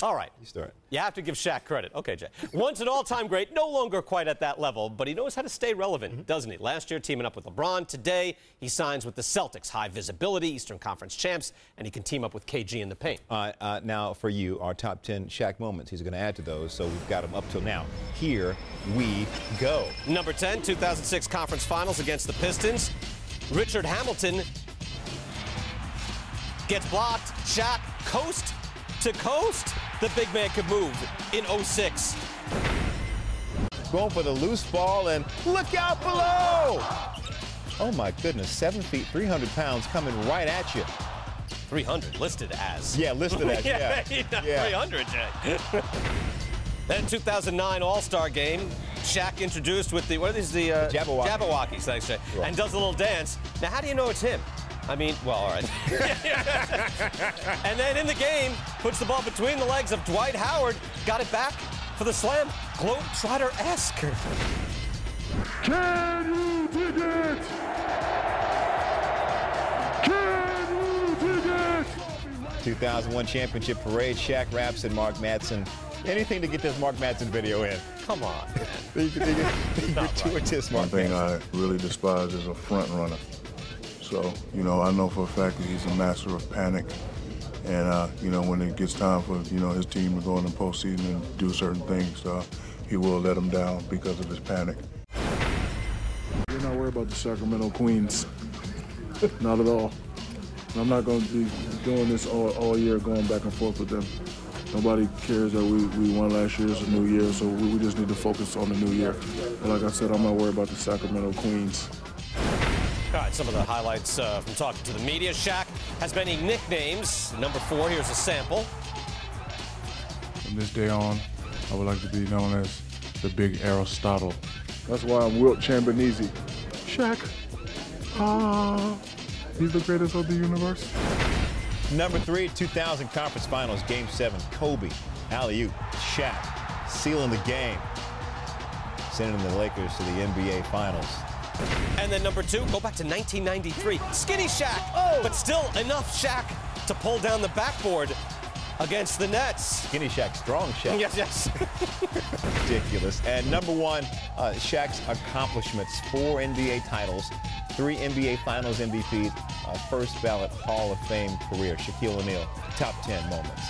All right. You start. You have to give Shaq credit. Okay, Jay. Once an all-time great, no longer quite at that level, but he knows how to stay relevant, Mm-hmm. doesn't he? Last year, teaming up with LeBron. Today, he signs with the Celtics, high visibility, Eastern Conference champs, and he can team up with KG in the paint. Uh, uh, now, for you, our top 10 Shaq moments. He's going to add to those, so we've got them up till now. Here we go. Number 10, 2006 Conference Finals against the Pistons. Richard Hamilton gets blocked. Shaq coast to coast. The big man could move in 06. Going for the loose ball, and look out below! Oh my goodness, seven feet, 300 pounds coming right at you. 300 listed as. Yeah, listed as, yeah. not Yeah. 300, Jay. then 2009 All-Star Game. Shaq introduced with the, what are these, the uh, Jabberwocky. Jabbawockeez, thanks, Jay. And does a little dance. Now, how do you know it's him? I mean, well, all right. and then in the game, puts the ball between the legs of Dwight Howard. Got it back for the slam. Globetrotter-esque. Can you dig it? Can you dig it? 2001 championship parade, Shaq Raps and Mark Madsen. Anything to get this Mark Madsen video in. Come on. They, they, they, they gratuitous One Mark thing Madsen. I really despise is a front runner. So, you know, I know for a fact that he's a master of panic. And, uh, you know, when it gets time for, you know, his team to go in the postseason and do certain things, uh, he will let them down because of his panic. You're not worried about the Sacramento Queens. not at all. I'm not going to be doing this all, all year, going back and forth with them. Nobody cares that we, we won last year. It's a new year, so we, we just need to focus on the new year. But like I said, I'm not worried about the Sacramento Queens. All right, some of the highlights uh, from talking to the media. Shaq has many nicknames. Number four, here's a sample. From this day on, I would like to be known as the Big Aristotle. That's why I'm Wilt Chamberlain. Shaq. Ah, he's the greatest of the universe. Number three, 2000 conference finals, game seven. Kobe, alley-oop, Shaq, sealing the game. Sending the Lakers to the NBA finals. And then number two, go back to 1993. Skinny Shaq. Oh! But still enough Shaq to pull down the backboard against the Nets. Skinny Shaq, strong Shaq. Yes, yes. Ridiculous. And number one, uh, Shaq's accomplishments, four NBA titles, three NBA Finals MVPs, uh, first ballot Hall of Fame career. Shaquille O'Neal, top 10 moments.